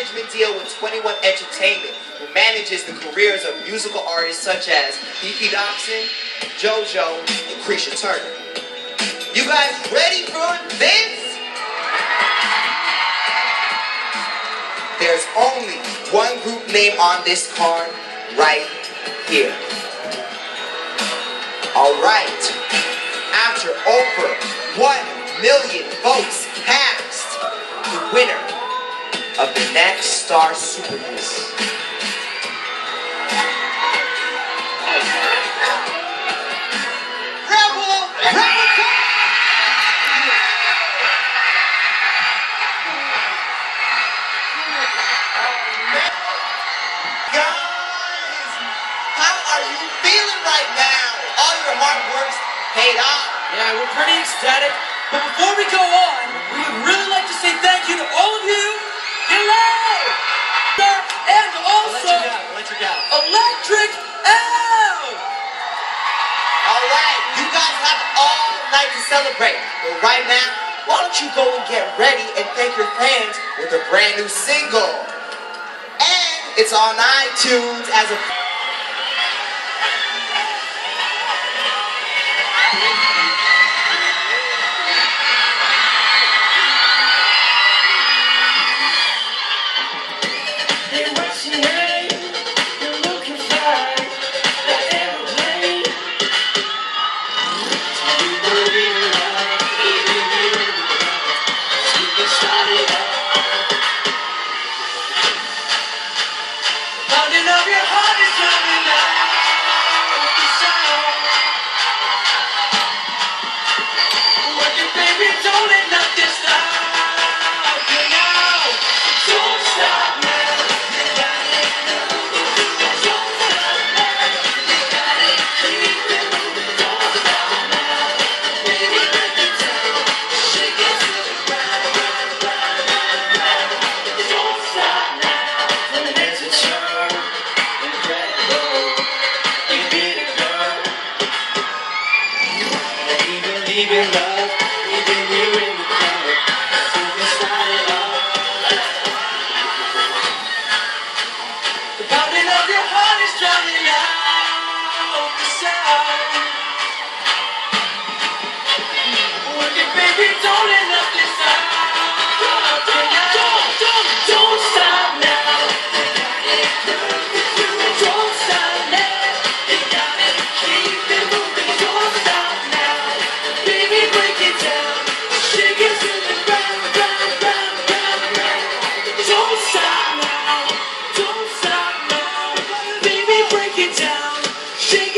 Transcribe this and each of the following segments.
management deal with 21 Entertainment, who manages the careers of musical artists such as Fefe Dobson, JoJo, and Kreesha Turner. You guys ready for this? There's only one group name on this card right here. Alright. After over 1 million votes cast, the winner of the next Star Super Miss. Rebel! Rebel! Guys, how are you feeling right now? All your hard work's paid off. Yeah, we're pretty ecstatic. But before we go on, night to celebrate. But right now, why don't you go and get ready and thank your fans with a brand new single? And it's on iTunes as a.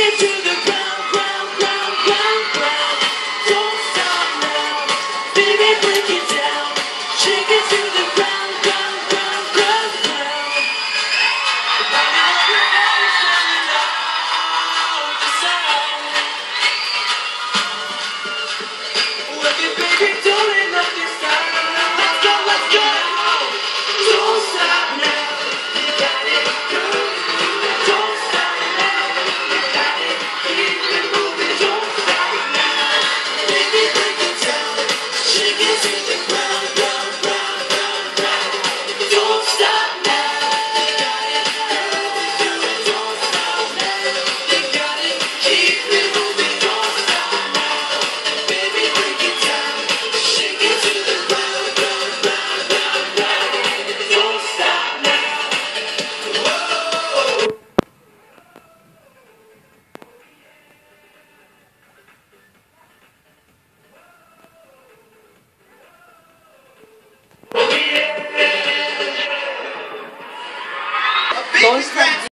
into the